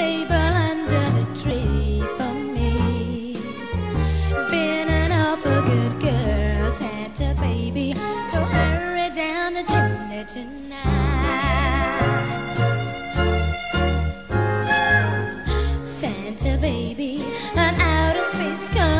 table under the tree for me. Been an awful good girl, Santa baby, so hurry down the chimney tonight. Santa baby, an outer space car.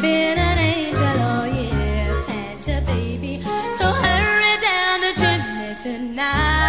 been an angel Santa baby. So hurry down the chimney tonight.